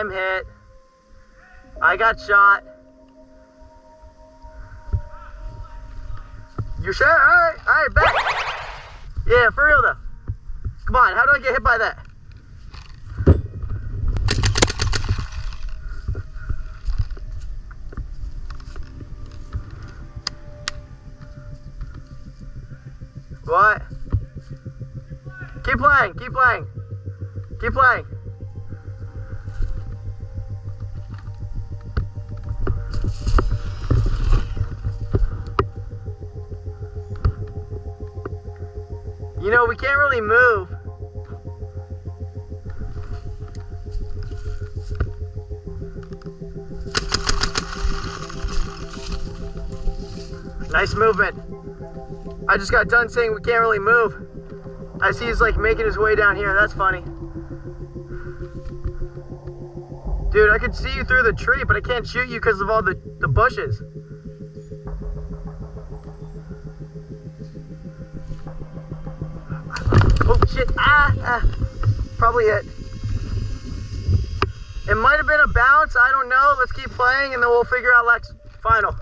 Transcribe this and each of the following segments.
I'm hit. I got shot. You sure? Alright, alright, bet. Yeah, for real though. Come on, how do I get hit by that? What? Keep playing, keep playing. Keep playing. You know, we can't really move. Nice movement. I just got done saying we can't really move. I see he's like making his way down here. That's funny. Dude, I could see you through the tree, but I can't shoot you because of all the, the bushes. Ah, ah. Probably it. It might have been a bounce, I don't know. Let's keep playing and then we'll figure out Lex final.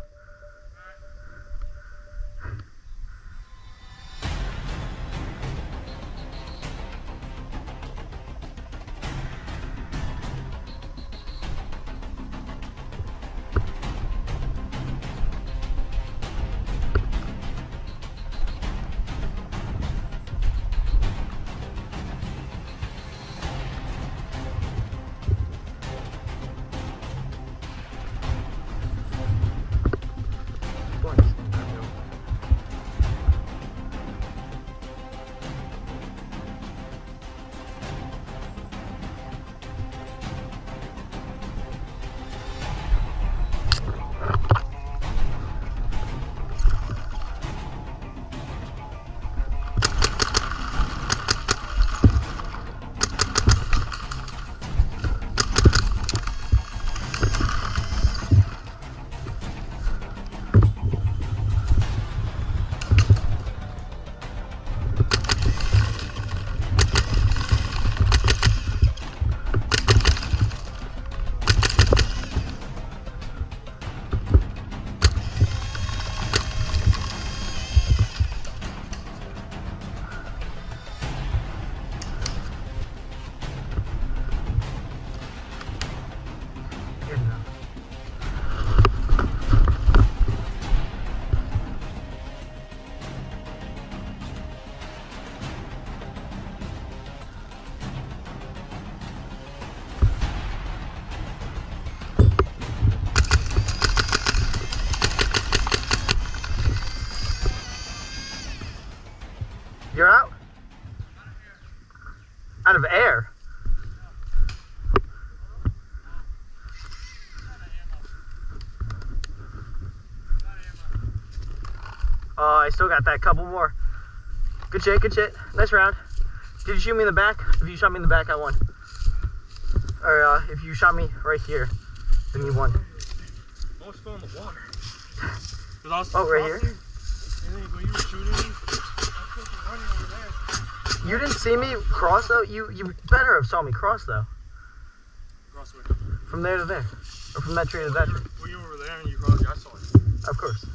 I still got that couple more. Good shit, good shit. Nice round. Did you shoot me in the back? If you shot me in the back, I won. Or uh, if you shot me right here, then you won. Almost fell in the water. 'Cause I was Oh, right here? And then when you were shooting me, I was running over there. You didn't see me cross though? You you better have saw me cross though. Cross way. From there to there. Or from that tree to that tree. You were over there and you crossed, I saw it. Of course.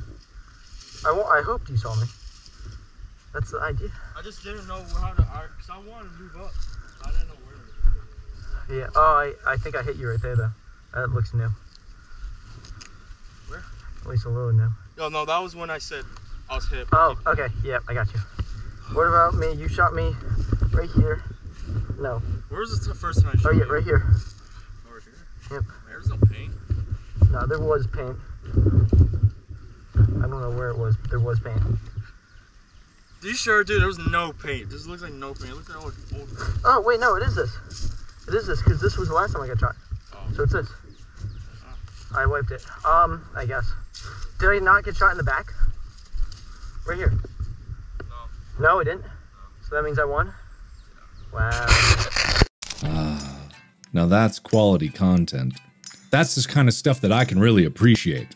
I, I hoped you saw me. That's the idea. I just didn't know how to, I, cause I wanted to move up. I didn't know where. Yeah. Oh, I, I think I hit you right there though. That looks new. Where? At least a little new. Yo, no, that was when I said I was hit. Oh, okay. Yeah, I got you. What about me? You shot me right here. No. Where was the first time I shot Oh yeah, right here. Over here? Yep. There's no paint. No, there was paint. I don't know where it was, but there was paint. Are you sure, dude? There was no paint. This looks like no paint. It looks like old, old. Oh wait, no, it is this. It is this because this was the last time I got shot. Oh. So it's this. I wiped it. Um, I guess. Did I not get shot in the back? Right here. No. No, I didn't. So that means I won. Wow. Now that's quality content. That's the kind of stuff that I can really appreciate.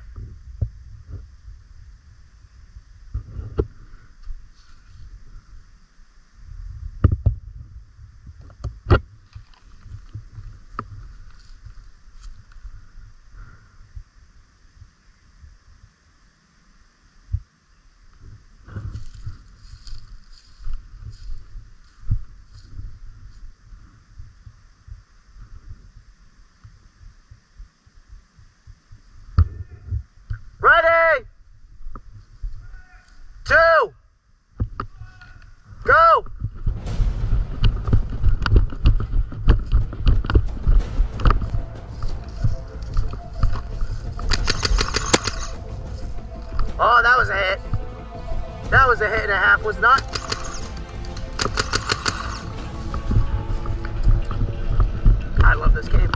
Oh, that was a hit. That was a hit and a half, was not. I love this game.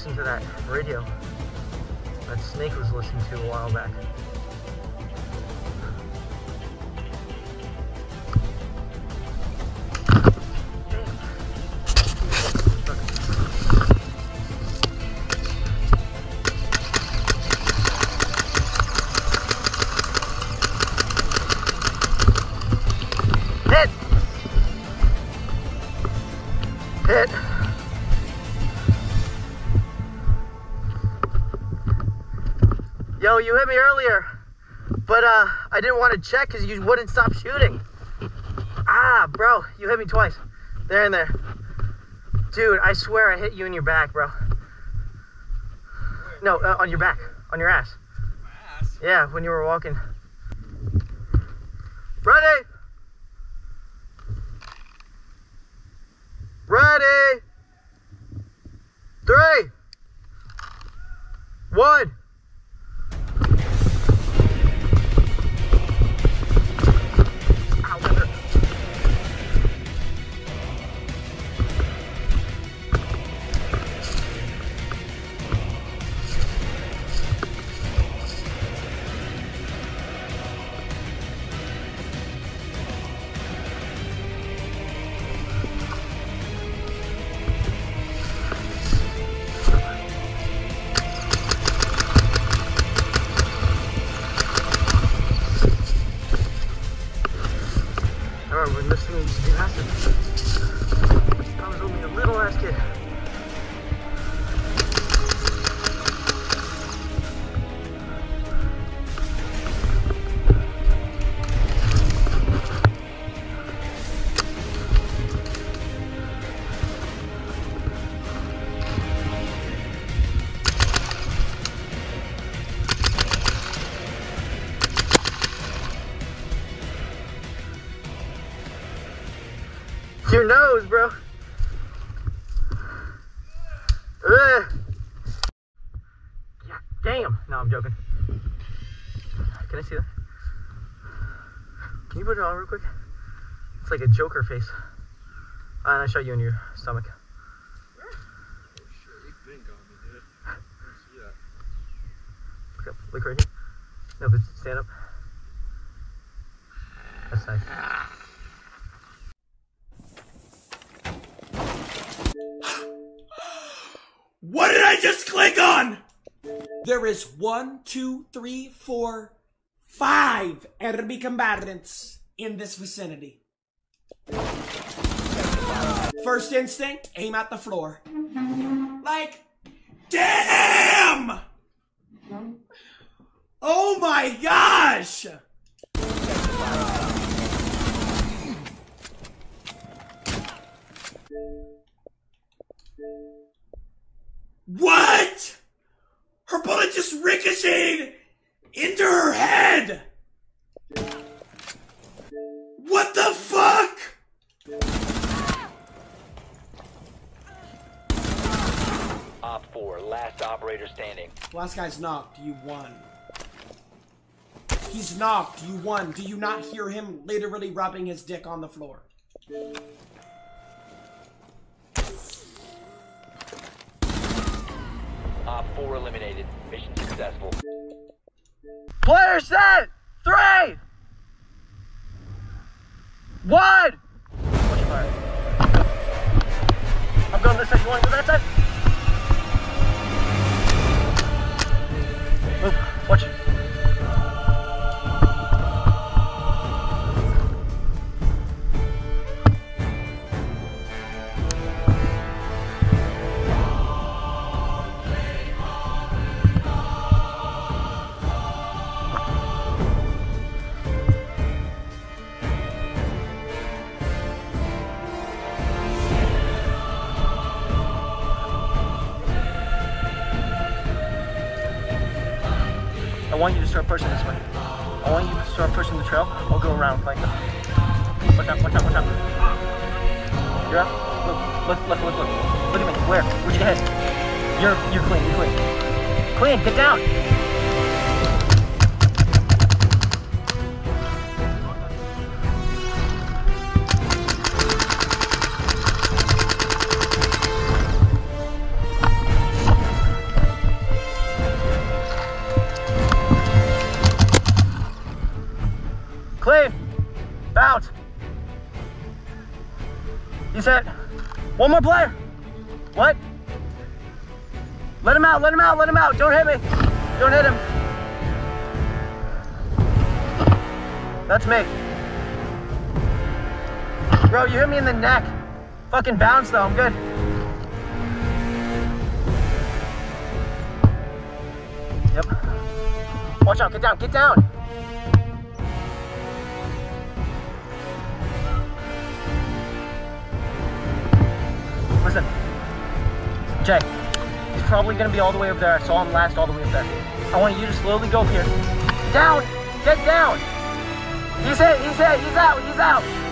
Listen to that radio that Snake was listening to a while back. Yo, you hit me earlier, but uh, I didn't want to check because you wouldn't stop shooting. Ah, bro, you hit me twice. There and there. Dude, I swear I hit you in your back, bro. No, uh, on your back, on your ass. My ass. Yeah, when you were walking. Ready? Ready? Three. One. I remember when listening to be massive. I was only a little ass kid. Bro. Ugh. Yeah, damn. No, I'm joking. Can I see that? Can you put it on real quick? It's like a Joker face. And I shot you in your stomach. Oh. Look up. Look right here. No, but stand up. That's nice. What did I just click on? There is one, two, three, four, five enemy combatants in this vicinity. First instinct, aim at the floor. Like, damn! Oh my gosh! What? Her bullet just ricocheted into her head! What the fuck? Op 4, last operator standing. Last guy's knocked, you won. He's knocked. You won. Do you not hear him literally rubbing his dick on the floor? Op 4 eliminated. Mission successful. Player set! Three! One! Watch fire. I'm going this side. To that side? Move. Watch. I start pushing this way. I want you to start pushing the trail. I'll go around like that. Watch out, watch out, watch out. You're up. Look, look, look, look, look. Look at me. Where? Where'd you head? You're you're clean, you're clean. Clean, get down. One more player. What? Let him out, let him out, let him out. Don't hit me. Don't hit him. That's me. Bro, you hit me in the neck. Fucking bounce though, I'm good. Yep. Watch out, get down, get down. Jay, he's probably gonna be all the way over there. I saw him last all the way up there. I want you to slowly go here. Down! Get down! He's hit, he's hit, he's out, he's out!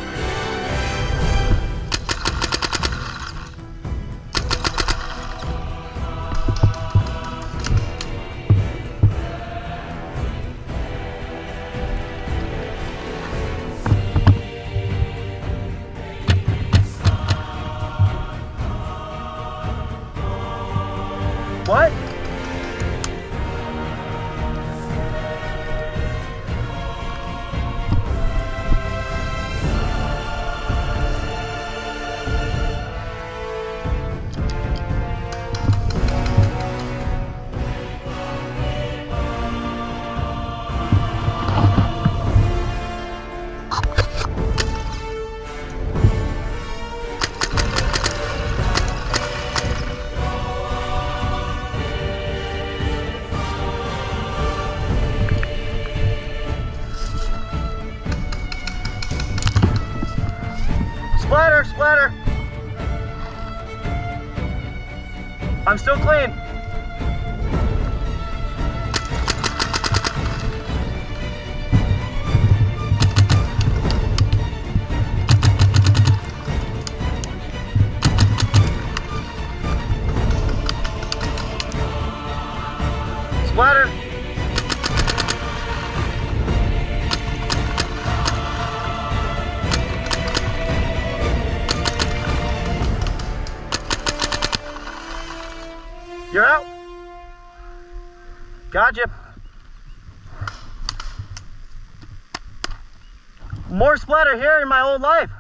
More splatter here in my old life.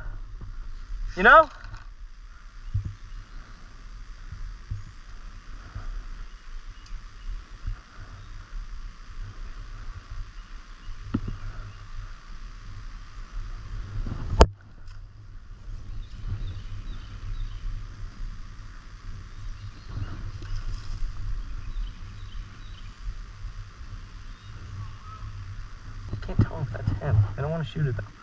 You know? I can't tell if that's him. I don't want to shoot it though.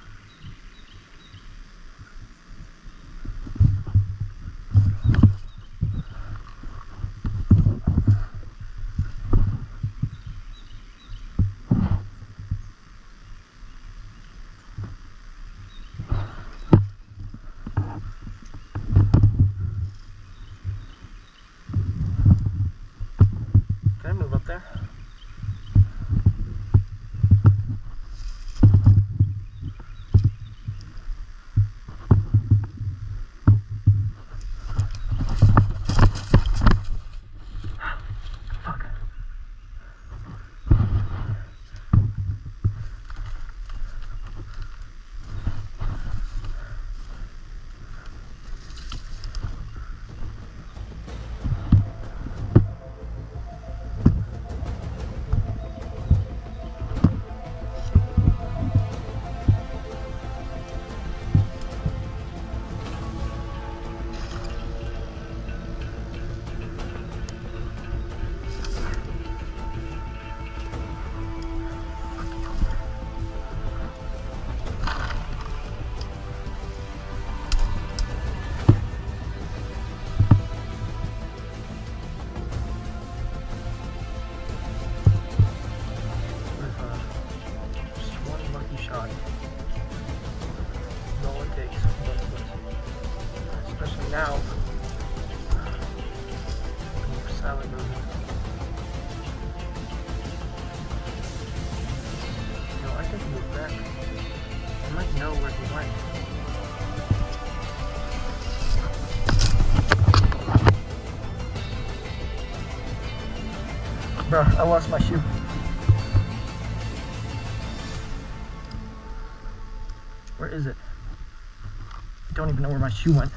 I lost my shoe. Where is it? I don't even know where my shoe went.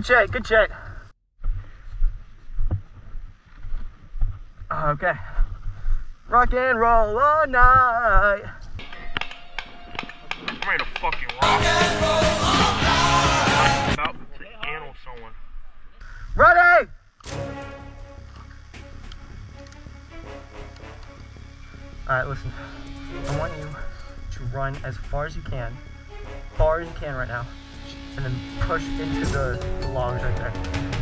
Good shit, good shit. Okay. Rock and roll all night. I'm ready to fucking rock. I'm about to anal someone. Ready! Alright, listen. I want you to run as far as you can, far as you can right now, and then push into the, the logs right there.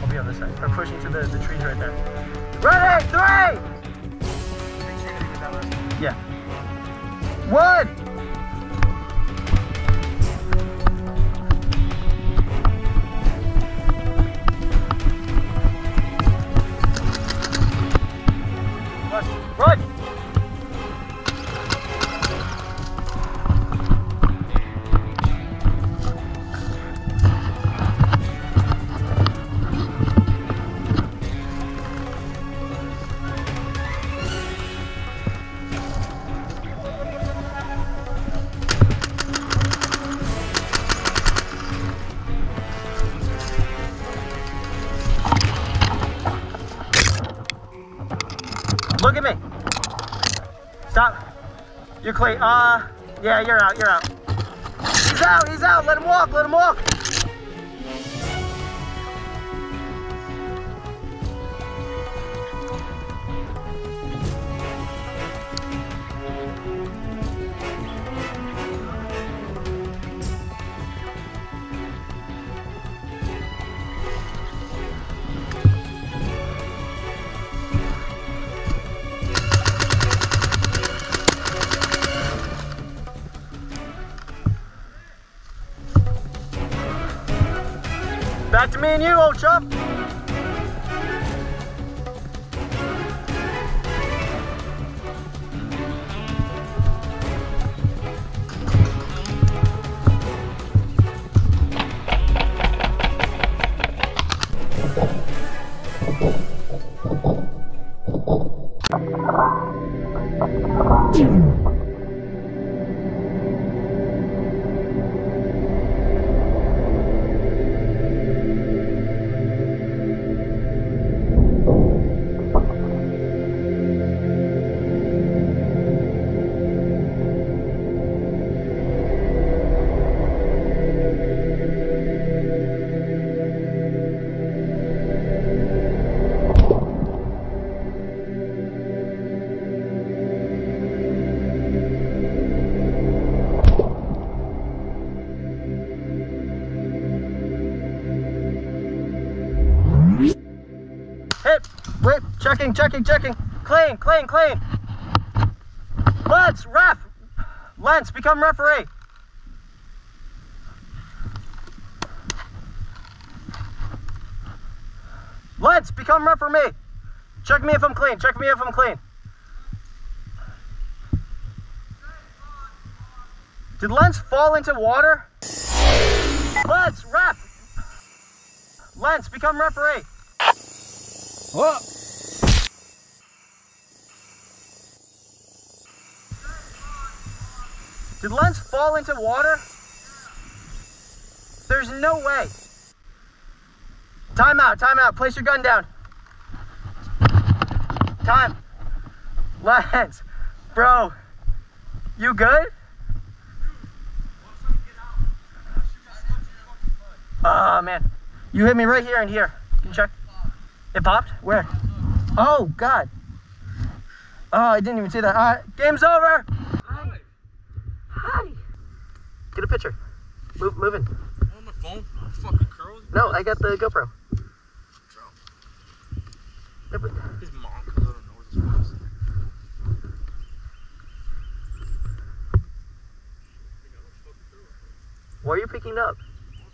I'll be on this side. Or push into the, the trees right there. Ready! Three! Yeah. One! You're clear. Uh, yeah, you're out. You're out. He's out. He's out. Let him walk. Let him walk. Me and you, old chum. Checking, checking, checking. Clean, clean, clean. Lance, ref. Lance, become referee. Lance, become referee. Check me if I'm clean. Check me if I'm clean. Did Lance fall into water? Lance, ref. Lance, become referee. Oh! Did Lance fall into water? There's no way. Time out, time out. Place your gun down. Time. Lance, bro, you good? Oh man, you hit me right here and here. Can you check? It popped? Where? Oh God. Oh, I didn't even see that. All right, game's over. Get a picture. Move, moving. On my phone? Fucking curls. No, I got the GoPro. His mom comes out and knows his face. Why are you picking it up?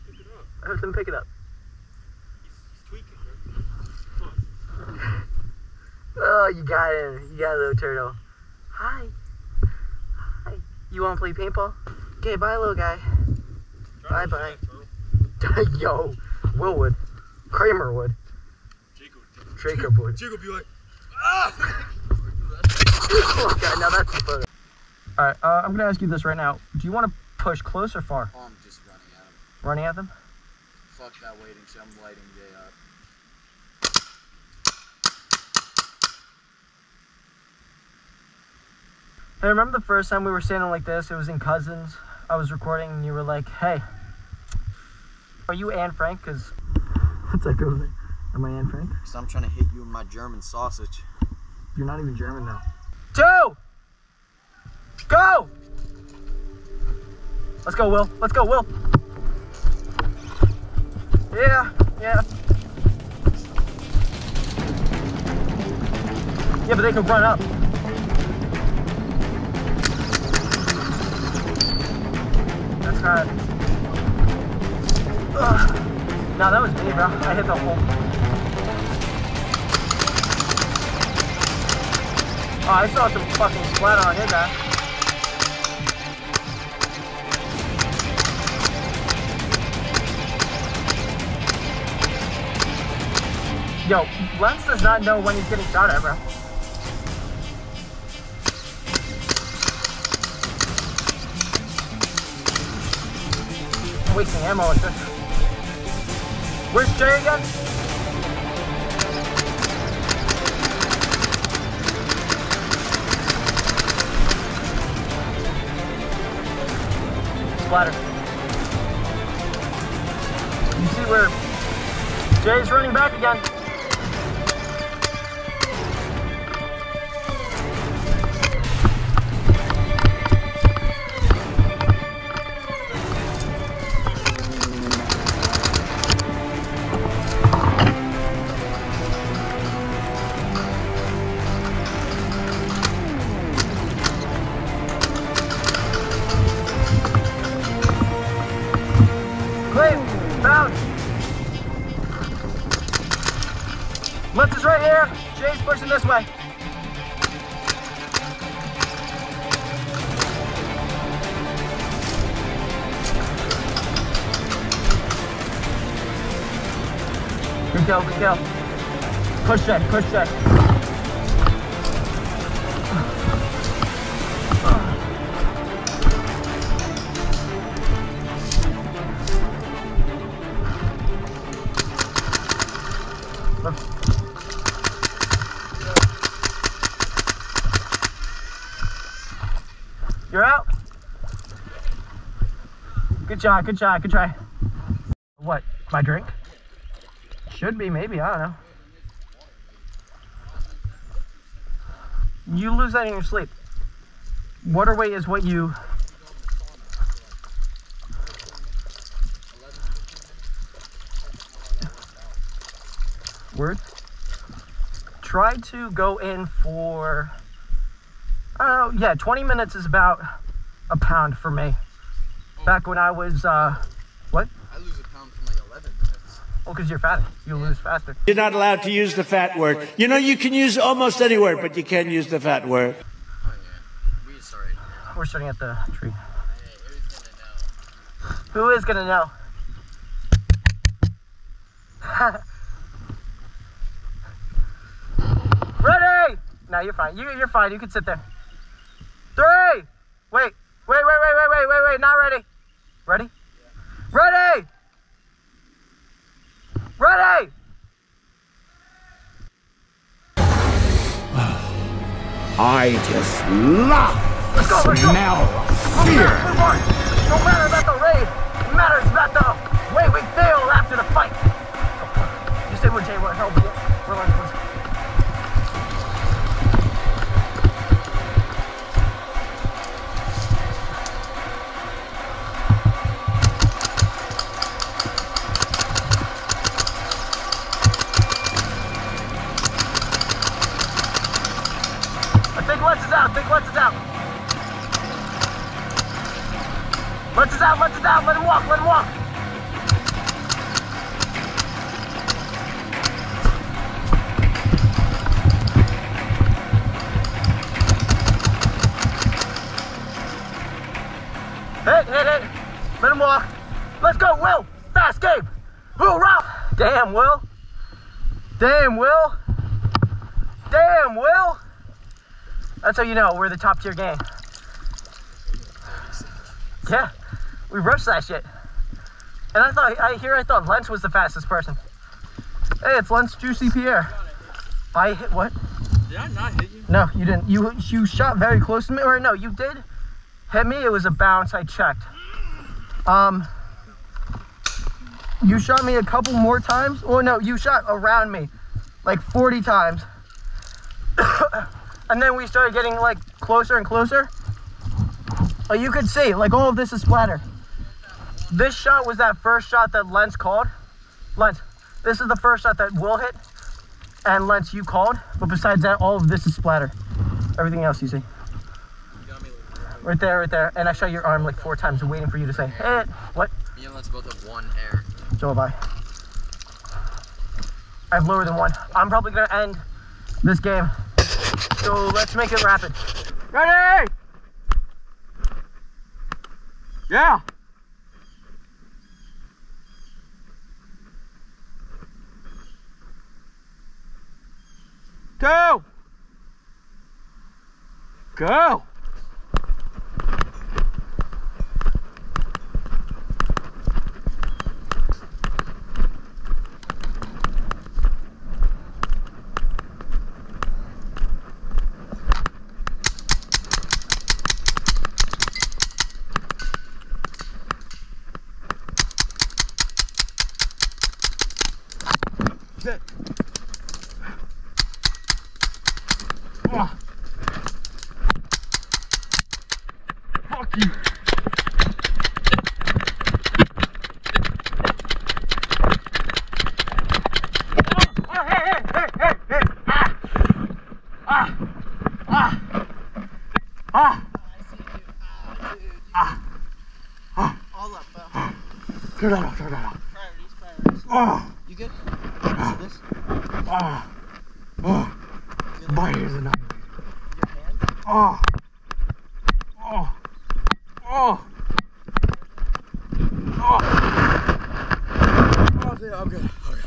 Pick it up. I heard them pick it up. He's, he's tweaking. Oh, you got it. You got it, little turtle. Hi. Hi. You want to play paintball? Okay, bye, little guy. Bye, bye. Yo, Will would. Kramer would. Jacob. Jacob would. Jacob be like, ah! oh, God, now that's the photo. All right, uh, I'm going to ask you this right now. Do you want to push close or far? Oh, I'm just running at them. Running at them? Fuck that waiting shit. I'm lighting Jay up. Hey, remember the first time we were standing like this? It was in Cousins. I was recording and you were like, hey, are you Anne Frank? Because that's like over there. Am I Anne Frank? Cause I'm trying to hit you with my German sausage. You're not even German now. Two! Go! Let's go, Will. Let's go, Will. Yeah, yeah. Yeah, but they could run up. Ugh. No, that was me, bro. I hit the hole. Oh, I saw some fucking splatter on his ass. Yo, Lance does not know when he's getting shot at, bro. Wasting ammo. Where's Jay again? Splatter. You see where Jay's running back again. Claim. Found. Mutt is right here. Jay's pushing this way. Good go, good go. Push check, push check. Good job, good job, good try. What? My drink? Should be, maybe, I don't know. You lose that in your sleep. Water weight is what you. Word? Try to go in for. I don't know, yeah, 20 minutes is about a pound for me. Back when I was, uh, what? I lose a pound from like 11 minutes. Oh, because you're fat. You lose faster. You're not allowed to use the fat word. You know, you can use almost any word, but you can't use the fat word. Oh yeah. We sorry. We're starting at the tree. Hey, who's gonna know? Who is gonna know? Ready? No, you're fine. You, you're fine. You can sit there. Three. Wait. Wait, wait, wait, wait, wait, wait, wait. Not ready. Ready? Ready. Ready. I just love Let's go. Let's smell Move fear. No matter about the raid. It matters you know we're the top tier game. Yeah, we rushed that shit. And I thought, I here I thought Lunch was the fastest person. Hey, it's Lunch Juicy Pierre. I hit what? Did I not hit you? No, you didn't. You you shot very close to me, or no, you did hit me. It was a bounce. I checked. Um, you shot me a couple more times. Or no, you shot around me like 40 times. and then we started getting like closer and closer. Oh, you could see like all of this is splatter. This shot was that first shot that Lance called. Lance, this is the first shot that Will hit, and Lance you called. But besides that, all of this is splatter. Everything else you see. You got me like, Right there, right there. And I shot your arm like four times, waiting for you to say, hit. What? me and both have one air. So have I. I have lower than one. I'm probably gonna end this game. So let's make it rapid. Ready? Yeah. Go. Go. Sit. Oh. Fuck you. Oh, hey, hey, hey, hey, hey. Ah. Ah. Ah. Ah. Ah. All up, uh, Turn that off, turn that off. priorities, priorities. Oh. You good? So this? Ah. Oh, bite is annihilated. Oh. Oh. Oh. Oh. Oh, yeah, I'm good. Okay.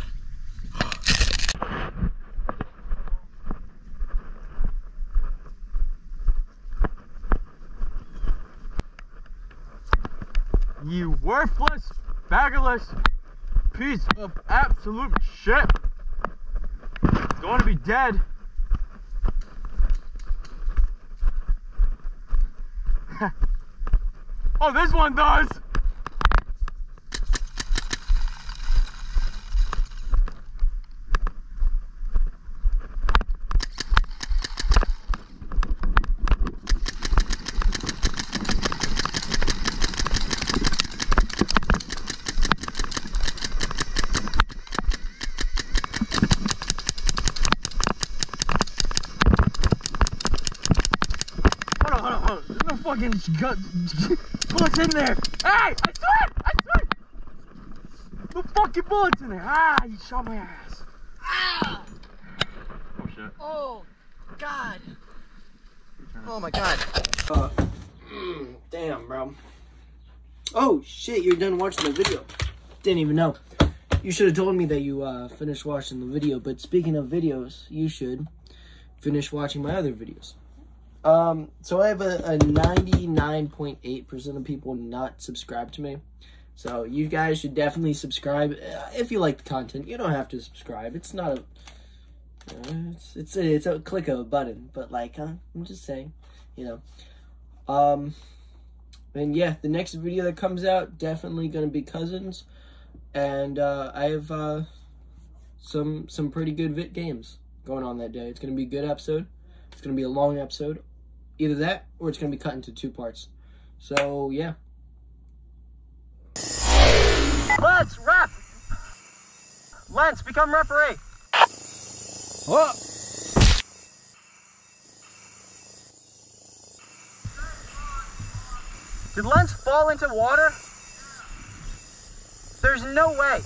You worthless, baggerless piece of absolute shit. Going to be dead. oh, this one does. Hold on, hold on, hold on. There's no gut bullets in there. Hey, I swear, I swear. No fucking bullets in there. Ah, you shot my ass. Ah! Oh shit. Oh, God. Oh my God. Uh, damn, bro. Oh shit, you're done watching the video. Didn't even know. You should have told me that you uh, finished watching the video. But speaking of videos, you should finish watching my other videos. Um, so I have a, a 99.8% of people not subscribed to me. So you guys should definitely subscribe uh, if you like the content. You don't have to subscribe. It's not a uh, it's it's a, it's a click of a button, but like uh, I'm just saying, you know. Um, and yeah, the next video that comes out definitely gonna be cousins, and uh, I have uh, some some pretty good vit games going on that day. It's gonna be a good episode. It's gonna be a long episode, either that or it's gonna be cut into two parts. So yeah. Let's ref. Lance, become referee. Oh. Did Lance fall into water? There's no way.